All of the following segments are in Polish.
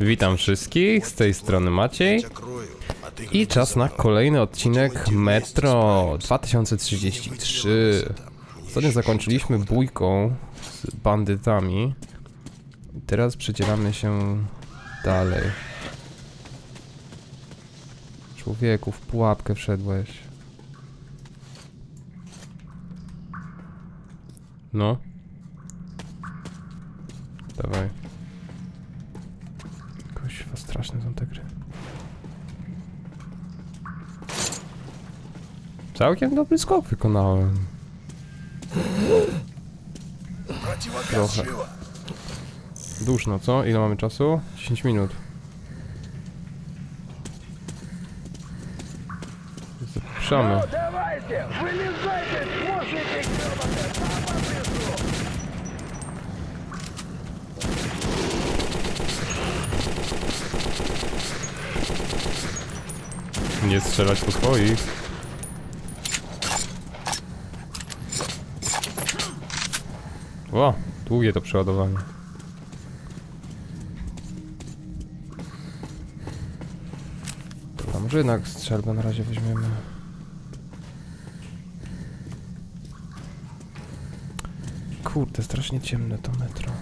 Witam wszystkich, z tej strony Maciej i czas na kolejny odcinek Metro 2033. Ostatnio zakończyliśmy bójką z bandytami teraz przedzieramy się dalej. Człowieku, w pułapkę wszedłeś. No. Dawaj straszne są te gry. Całkiem dobry skok wykonałem. Trochę. Duszno, co? Ile mamy czasu? 10 minut. Zapraszamy. No, dawajcie! Wylizajcie! Słuchajcie! Nie strzelać po swoich. O, długie to przeładowanie. Może jednak strzelbę na razie weźmiemy. Kurde, strasznie ciemne to metro.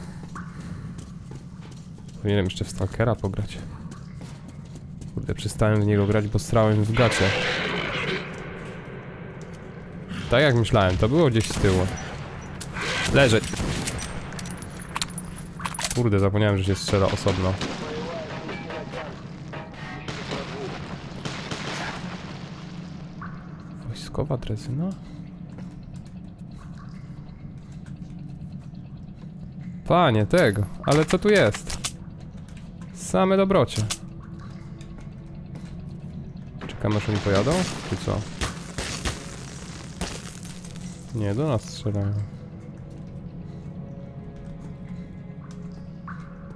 Powinienem jeszcze w Stalkera pograć. Kurde, przestałem w niego grać, bo strałem w gacie. Tak jak myślałem, to było gdzieś z tyłu. Leżeć. Kurde, zapomniałem, że się strzela osobno. Wojskowa drezyna? Panie, tego. Ale co tu jest? Same dobrocie. Czekamy aż oni pojadą? Czy co? Nie, do nas strzelają.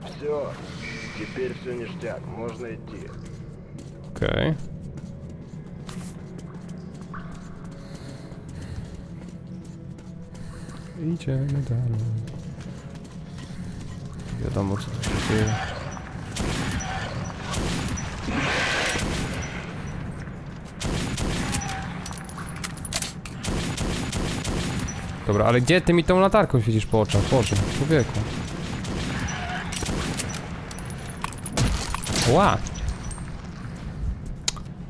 Все, теперь все ништяк, можно идти. Okej. Idziemy dalej. Wiadomo co tu się dzieje. Dobra, ale gdzie ty mi tą latarką świecisz po oczach? Boże, człowieku. Ła!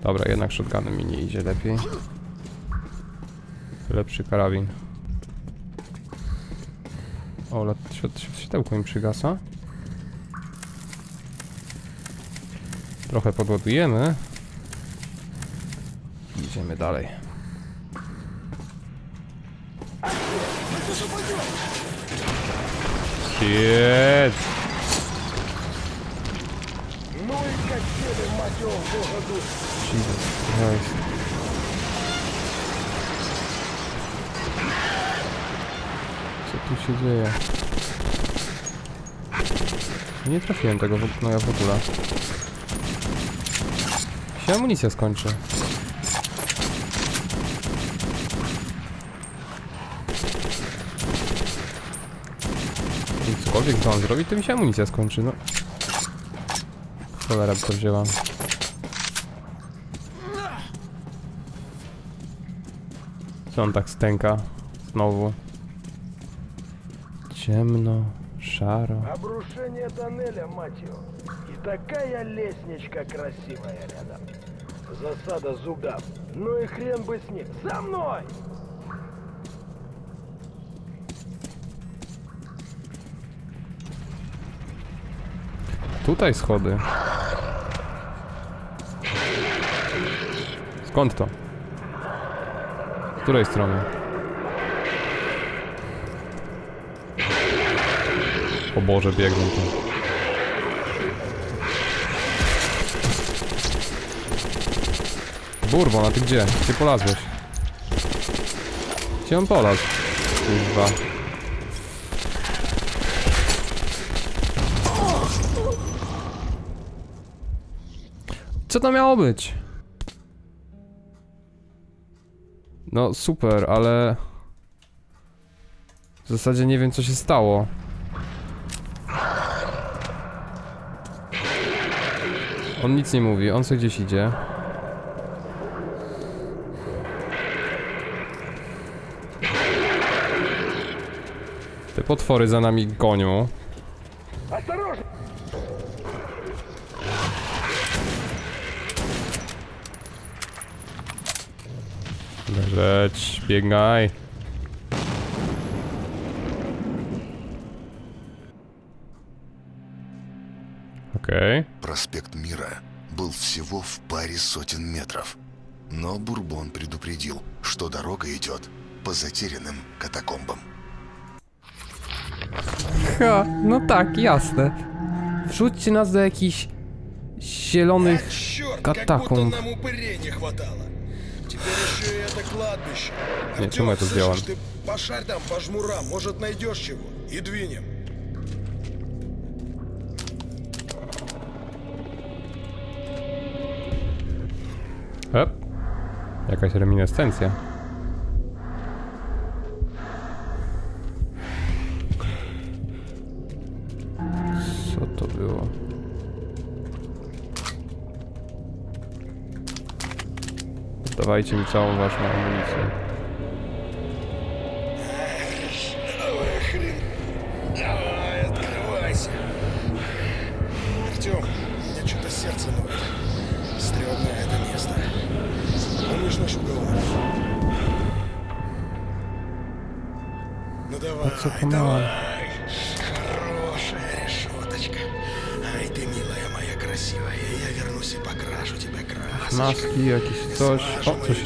Dobra, jednak shotgunem mi nie idzie lepiej. Lepszy karabin. O, lat, świat, świat, światełko mi przygasa. Trochę podładujemy. Idziemy dalej. Shit. Jesus Christ. Co tu się dzieje? Nie trafiłem tego w, no ja w ogóle. Się amunicja skończy. Cokolwiek to on zrobi, to mi się amunicja skończy, no. Cholera by to wzięła. Co on tak stęka? Znowu. Ciemno, szaro. Обрушение тоннеля, мать его. И такая лестничка красивая рядом. Засада зугав. Ну и хрен бы с ним. За мной! Tutaj schody. Skąd to? Z której strony? O Boże, biegną tu. Burbo, a ty gdzie? Gdzie polazłeś? Gdzie on polazł? Kurwa. Co to miało być? No super, ale... W zasadzie nie wiem co się stało. On nic nie mówi, on sobie gdzieś idzie. Te potwory za nami gonią. Осторожно! Leżeć, biegaj. Okej. Проспект Мира был всего в паре сотен метров. Но Бурбон предупредил, что дорога идет по затерянным катакомбам. Ha, no tak, jasne. Wrzućcie nas do jakichś zielonych Черт, как будто катакомб. нам упырей не хватало это кладбище. Артем, Нет, мы это сделано? Ты пошарь там по жмурам, может найдешь чего. И двинем. Оп. Якась реміння станція. Dawajcie mi całą waszą amunicję. Давай, хрен. Давай, открывайся. Артем, меня что-то сердце ноет. Стрёмное это место. Помнишь наш уговор? Ну давай, давай. maski, jakieś coś. O, coś.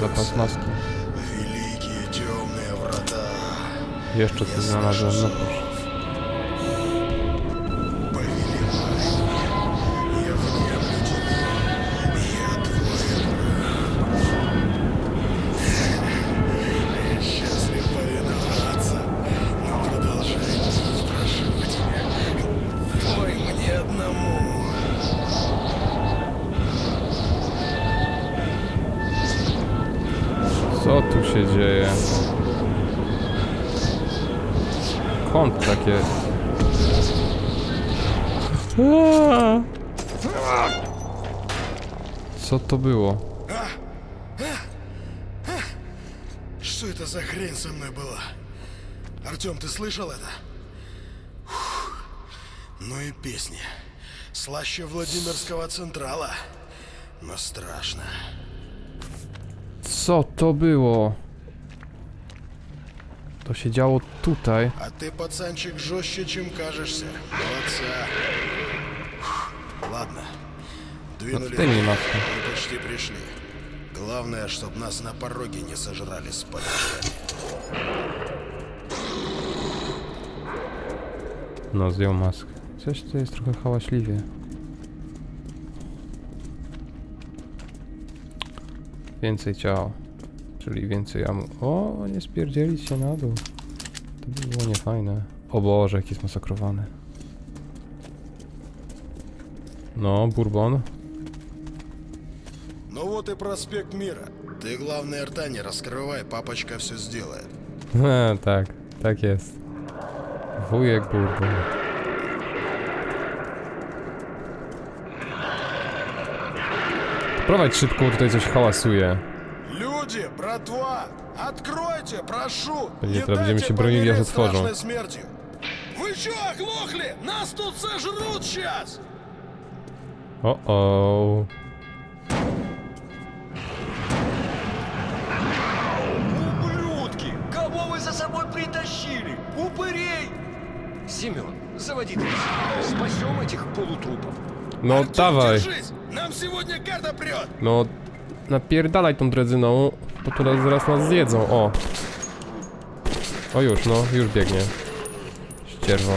Zapas maski. Jeszcze coś znalazłem, no proszę. Co to było? Что это за хрень со мной была? Артем, ты слышал это? Фух. Ну и песни. Слаще Владимирского Централа. Но страшно. Co to było? To się działo tutaj. А ты, пацанчик, жестче, чем кажешься. Молодца. Ладно. Двинули. ты не. Мы почти пришли. Главное, чтоб нас на пороге не сожрали с подошвами. No, zdjął maskę. Coś tu jest trochę hałaśliwie. Więcej ciał. Czyli więcej amu... O, nie spierdzielić się na dół. To by było niefajne. O Boże, jaki jest masakrowany. No, Bourbon. Ну вот и проспект Мира. Ты, главное, рта не раскрывай, папочка все сделает. E, tak, tak jest. Wujek Bourbon. Prowadź szybko, bo tutaj coś hałasuje. Люди, братва, откройте, прошу! Teraz będziemy się bronili, aż otworzą. Вы чё, оглохли? Нас тут сожрут сейчас! O. Ублюдки! Кого вы за собой притащили? Упырей! Семен, заводи такси. Спасем этих полутрупов. No Артём, dawaj. держись! Нам сегодня карта прет! No, napierdalaj tą drezyną, bo teraz zaraz nas zjedzą, o. O już, no, już biegnie. Ścierwo.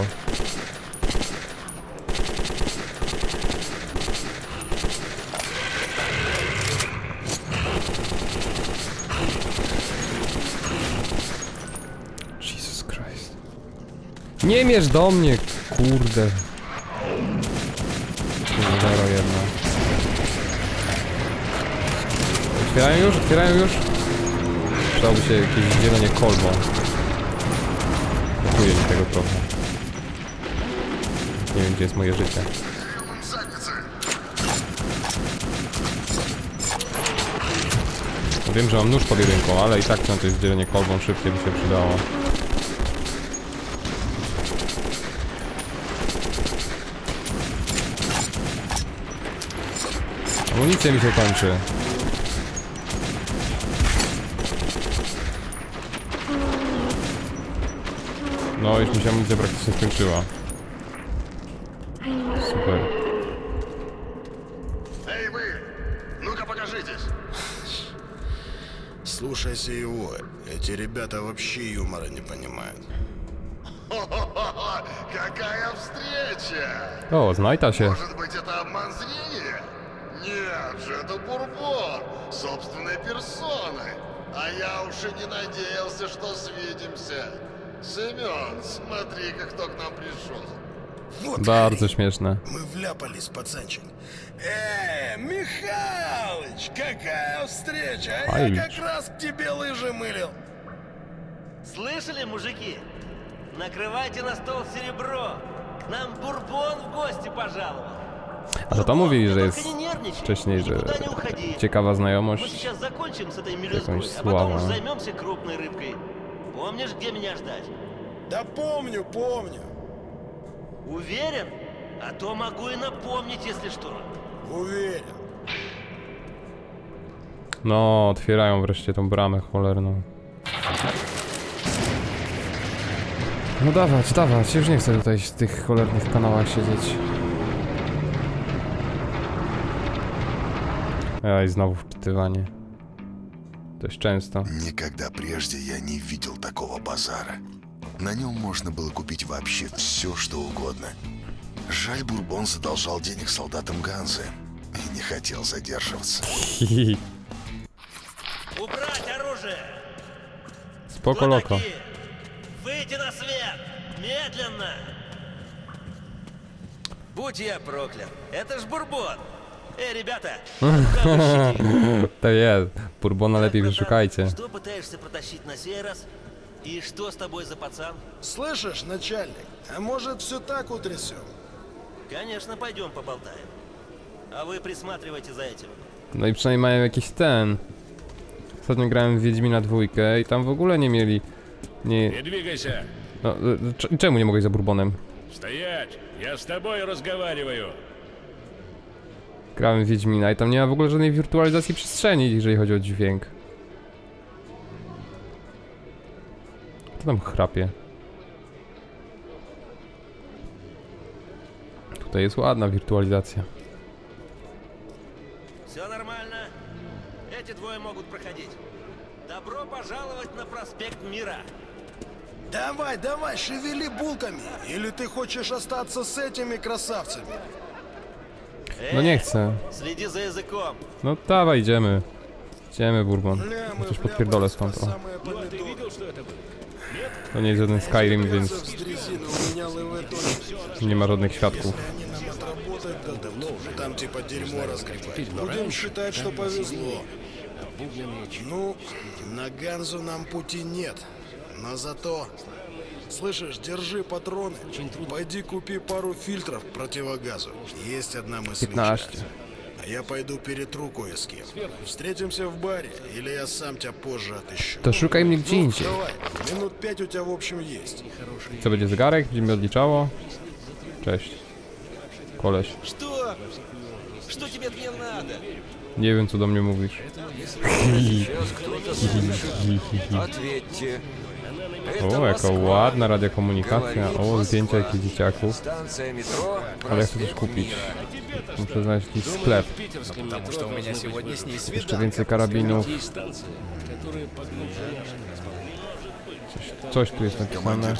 Nie mierz do mnie, kurde. Zero jedna. Otwierają już, otwierają już. Przydałoby się jakieś dzielenie kolbą. Brakuje mi tego trochę. Nie wiem, gdzie jest moje życie. Wiem, że mam nóż pod jedynką, ale i tak na to jest dzielenie kolbą szybciej by się przydało. Amunicja mi się kończy. No, już mi się amunicja praktycznie skończyła. Super. Эй, вы! Ну-ка покажитесь! Слушайся его. Эти ребята вообще юмора не понимают. Какая встреча! O, znajta się. Может быть, это обман зрения? Нет же, это Бурбон, собственной персоной. А я уж и не надеялся, что свидимся. Семен, смотри-ка, кто к нам пришел. Вот Bardzo хрень. śmieszne. Мы вляпались, пацанчик. Э, Михалыч, какая встреча! А Ай. я как раз к тебе лыжи мылил. Слышали, мужики? Накрывайте на стол серебро. К нам Бурбон в гости пожаловал. A to to mówili, że Только jest не нервничай, wcześniej, że никуда не уходи. ciekawa Мы znajomość. сейчас закончим с этой мелюзгой, Jakąś а потом уж sławą. займемся крупной рыбкой. Помнишь, где меня ждать? Да помню, помню. Уверен? А то могу и напомнить, если что. Уверен. No, otwierają wreszcie tą bramę cholerną. No dawać, dawać, już nie chcę tutaj w tych cholernych kanałach siedzieć. Ej, znowu wczytywanie. Dość często. Никогда прежде я не видел такого базара. На нем можно было купить вообще все, что угодно. Жаль, Бурбон задолжал денег солдатам Ганзы и не хотел задерживаться. Убрать оружие! Loko. такие? Выйти на свет! Медленно! Будь я проклят! Это ж Бурбон! Эй, ребята! Bourbona lepiej Братан, wyszukajcie. Что пытаешься протащить на сей раз? И что с тобой за пацан? Слышишь, начальник, а может все так утрясем? Конечно, пойдем поболтаем. А вы присматривайте за этим. No i przynajmniej mają jakiś ten. Ostatnio grałem w Wiedźmina dwójkę i tam w ogóle nie mieli. Nie. Не двигайся! No, y, cz- czemu nie mogę iść za Bourbonem? Стоять! Я с тобой разговариваю! Grałem w Wiedźmina i tam nie ma w ogóle żadnej wirtualizacji przestrzeni, jeżeli chodzi o dźwięk. Kto tam chrapie? Tutaj jest ładna wirtualizacja. Все нормально? Эти двое могут проходить. Добро пожаловать на проспект Мира. Давай, давай, шевели булками. Или ты хочешь остаться с этими красавцами? No nie chcę. Следи за языком. No dawaj, idziemy. Idziemy, Bourbon. Бля, мы Chociaż podpierdolę вляпались по stąd, o. самые помидоры. To nie jest żaden Skyrim, Кажется, więc с дрезины у меня ЛВ тоже. nie ma żadnych świadków. Они нам отработать дадут. Там типа дерьмо разгребать. Будем считать, что повезло. Ну, на Ганзу нам пути нет. Но зато... Слышишь, держи патроны. Пойди купи пару фильтров к противогазу. Есть одна мысль. 15. А я пойду перетру кое с кем. Встретимся в баре, или я сам тебя позже отыщу. To szukaj mnie gdzie Ну, indziej. давай, минут пять у тебя в общем есть. Co będzie zegarek? Będzie mi odliczało? Cześć. Koleś. Что? Что тебе от меня надо? Nie wiem co do mnie mówisz. Ответьте. O, jaka ładna radiokomunikacja. O, zdjęcia jakichś dzieciaków. Ale ja chcę coś kupić. Muszę znaleźć jakiś sklep. Jeszcze więcej karabinów. Coś, coś tu jest napisane.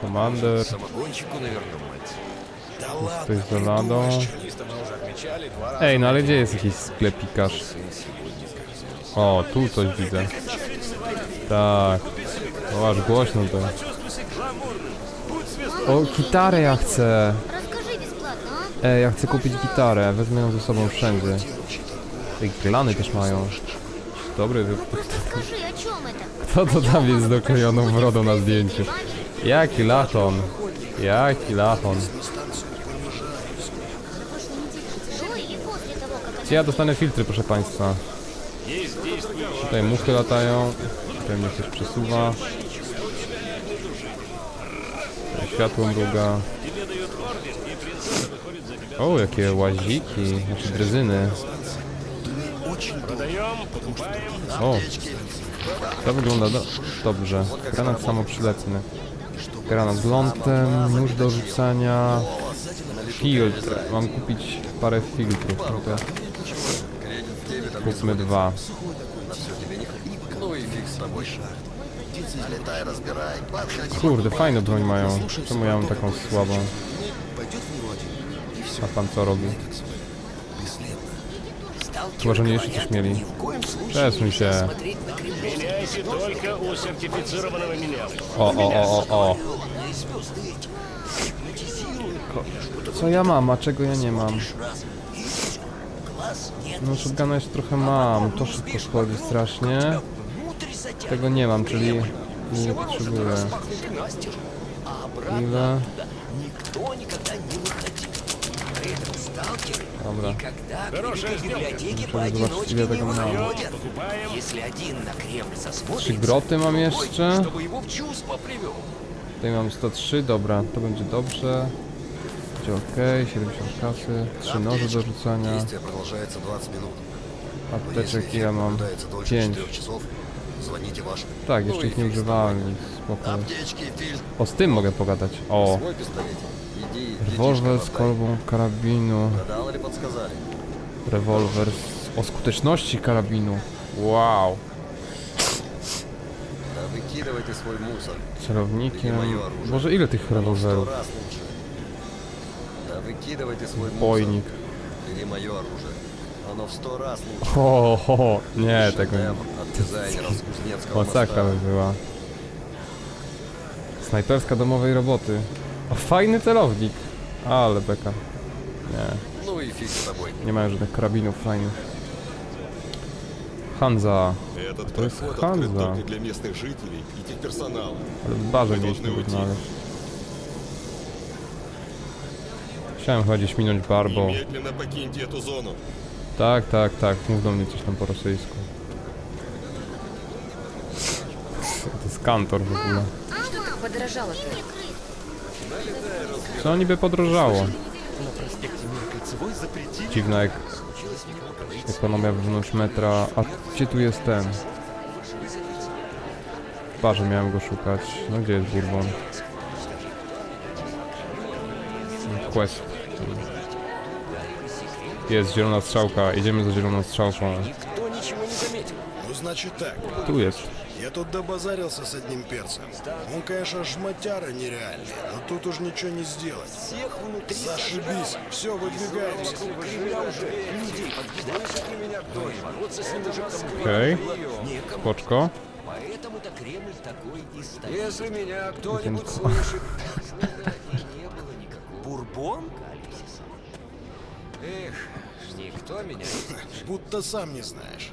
Komander. Tutaj z żeladą. Ej, no ale gdzie jest jakiś sklepikarz? O, tu coś widzę. Tak. O, aż głośno to. O, gitarę ja chcę! Ej, ja chcę kupić gitarę. Wezmę ją ze sobą wszędzie. Ej, glany też mają. Dobry Kto to tam jest z doklejoną brodą na zdjęciu? Jaki laton! Jaki laton! Gdzie ja dostanę filtry, proszę państwa? Tutaj muchy latają. Tutaj mnie coś przesuwa. Światło mruga. O, jakie łaziki, znaczy drezyny. O, to wygląda do dobrze. Granat samoprzylepny. Granat z lądem, nóż do rzucania. Filtr. Mam kupić parę filtrów. No to kupmy dwa. Ну и фиг с тобой. Налетай, разбирай. Подходи. Kurde, fajną broń mają. Czemu ja mam taką słabą? A pan co robi? Chyba, że nie jeszcze coś mieli. Przesuń się. Меняйте только у сертифицированного меня. O, o, o, o, o. Ko- Co ja mam, a czego ja nie mam? No shotguna jeszcze trochę mam, to szybko schodzi strasznie. Tego nie mam, czyli nie potrzebuję. Ile? Dobra. Muszę zobaczyć ile tego mam. Trzy groty mam jeszcze. Tutaj mam 103, dobra, to będzie dobrze. 12 ok, 70 kasy, 3 noże do rzucania. Apteczek ile mam? 5. Tak, jeszcze ich nie używałem, więc spoko. O, z tym mogę pogadać. O! Rewolwer z kolbą karabinu. Rewolwer z... o skuteczności karabinu. Wow! Celownikiem... Boże, ile tych rewolwerów? раз лучше. Да выкидывайте свой мусор. Bojnik. Или мое оружие. Оно в сто раз лучше. Ho, ho, ho. nie, tego nie. Шедевр от дизайнеров с Кузнецкого Masakra моста. by była. Snajperska domowej roboty. O, fajny celownik. Ale beka. Nie, Ну и фиг с тобой. nie mają żadnych karabinów fajnych. Hanza. Этот To jest проход открыт Hanza. только для местных жителей и техперсонала. Ale w barze mieliśmy być, no ale... Chciałem chyba gdzieś minąć barbą. Tak, tak, tak. Mów do mnie coś tam po rosyjsku. To jest kantor w ogóle. Co niby podrożało? Dziwne jak ekonomia wewnątrz metra. A gdzie tu jest ten? Parze miałem go szukać. No gdzie jest Bourbon? Quest. Jest zielona strzałka. Idziemy za zieloną strzałką. Ну, значит так. Tu jest. Я тут добазарился с одним перцем. Он, конечно, жмотяра нереальный, но тут уж ничего не сделать. Зашибись. Все, выдвигаемся. Okej. Spoczko. Если меня кто-нибудь слышит... Бурбон? Эх, никто меня не. Будто сам не знаешь.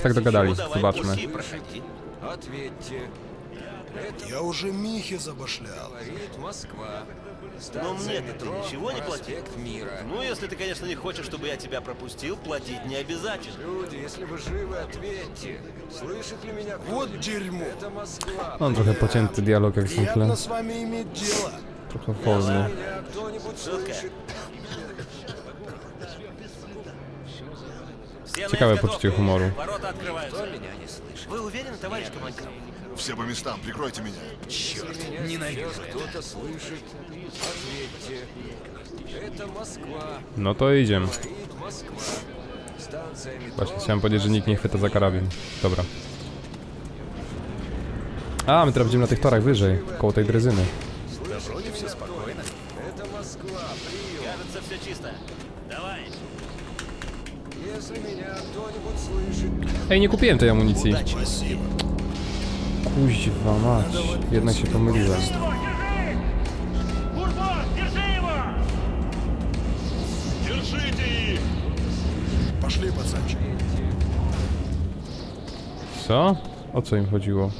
Tak dogadali? Ну, давай Zobaczmy. куски прошибки. Ответьте. Это Я уже Михе забашлял. говорит Москва. Но мне-то ты ничего не платил. Мира. Ну, если ты, конечно, не хочешь, чтобы я тебя пропустил, платить не обязательно. Люди, если вы живы, ответьте. Слышит ли меня Вот дерьмо. Это Москва. Mam trochę pocięty dialog jak zwykle. Приятно с вами иметь дело. Trochę wolny. Меня кто-нибудь Шутка. слышит? Все на Ciekawe изготовку. poczucie humoru. Ворота открываются. Меня не слышит. Вы уверены, товарищ командир? Все по местам, прикройте меня. Черт, ненавижу Кто-то слышит? Ответьте. Это Москва. No to idziemy. Говорит Москва. Станция метро. Właśnie chciałem powiedzieć, że nikt nie chwyta za karabin. Dobra. A, my teraz będziemy na tych torach wyżej, koło tej drezyny. Чисто. Давай. Если меня кто-нибудь слышит, Ej, nie kupiłem tej amunicji. Спасибо. Kuźwa mać. Jednak się pomyliłem. Держите их! Пошли, пацанчик. Co? O co im chodziło?